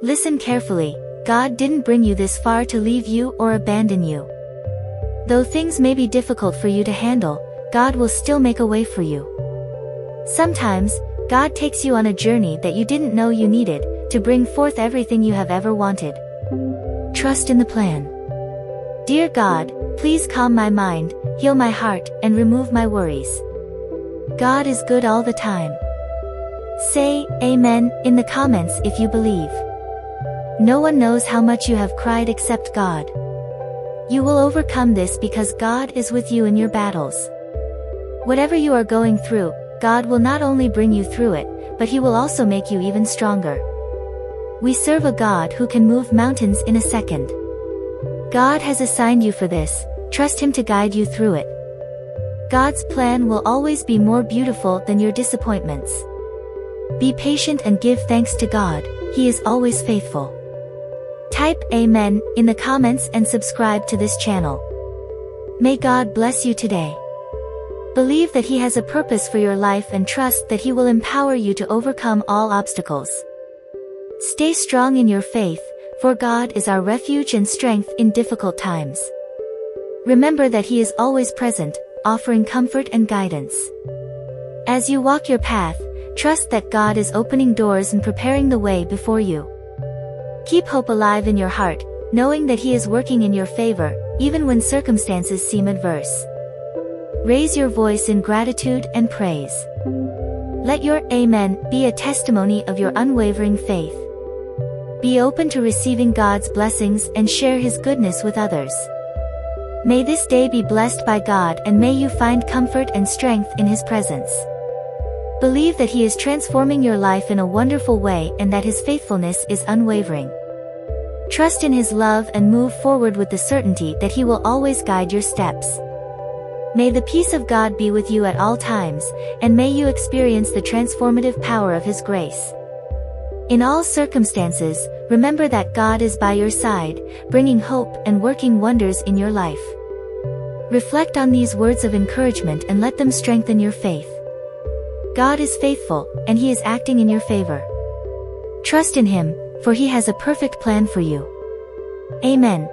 Listen carefully, God didn't bring you this far to leave you or abandon you. Though things may be difficult for you to handle, God will still make a way for you. Sometimes, God takes you on a journey that you didn't know you needed, to bring forth everything you have ever wanted. Trust in the plan. Dear God, please calm my mind, heal my heart, and remove my worries. God is good all the time. Say, Amen, in the comments if you believe. No one knows how much you have cried except God. You will overcome this because God is with you in your battles. Whatever you are going through, God will not only bring you through it, but He will also make you even stronger. We serve a God who can move mountains in a second. God has assigned you for this, trust Him to guide you through it. God's plan will always be more beautiful than your disappointments. Be patient and give thanks to God, He is always faithful. Type Amen in the comments and subscribe to this channel. May God bless you today. Believe that He has a purpose for your life and trust that He will empower you to overcome all obstacles. Stay strong in your faith, for God is our refuge and strength in difficult times. Remember that He is always present, offering comfort and guidance. As you walk your path, trust that God is opening doors and preparing the way before you. Keep hope alive in your heart, knowing that He is working in your favor, even when circumstances seem adverse. Raise your voice in gratitude and praise. Let your Amen be a testimony of your unwavering faith. Be open to receiving God's blessings and share His goodness with others. May this day be blessed by God and may you find comfort and strength in His presence. Believe that He is transforming your life in a wonderful way and that His faithfulness is unwavering. Trust in His love and move forward with the certainty that He will always guide your steps. May the peace of God be with you at all times, and may you experience the transformative power of His grace. In all circumstances, remember that God is by your side, bringing hope and working wonders in your life. Reflect on these words of encouragement and let them strengthen your faith. God is faithful, and He is acting in your favor. Trust in Him, for He has a perfect plan for you. Amen.